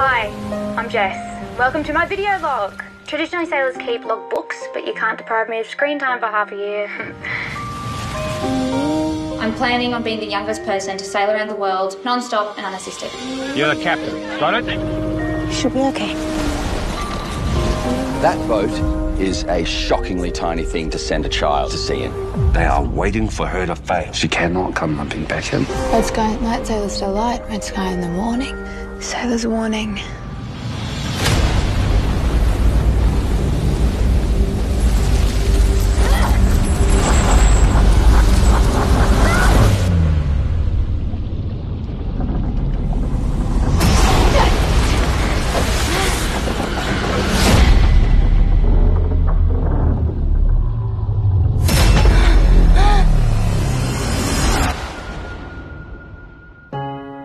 Hi, I'm Jess. Welcome to my video log. Traditionally, sailors keep log books, but you can't deprive me of screen time for half a year. I'm planning on being the youngest person to sail around the world non-stop and unassisted. You're the captain, got it? You should be okay. That boat is a shockingly tiny thing to send a child to sea in. They are waiting for her to fail. She cannot come lumping back in. Red sky at night, sailor's delight. Red sky in the morning, sailor's warning.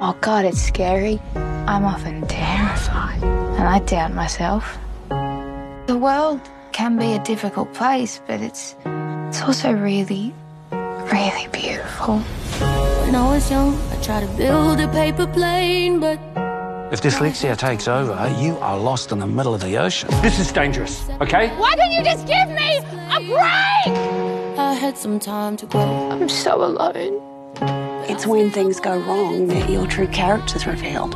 Oh God, it's scary. I'm often terrified, and I doubt myself. The world can be a difficult place, but it's it's also really, really beautiful. When I was young, I tried to build a paper plane, but If dyslexia takes over, you are lost in the middle of the ocean. This is dangerous, okay? why don't you just give me a break? I had some time to grow. I'm so alone. It's when things go wrong that your true character's revealed.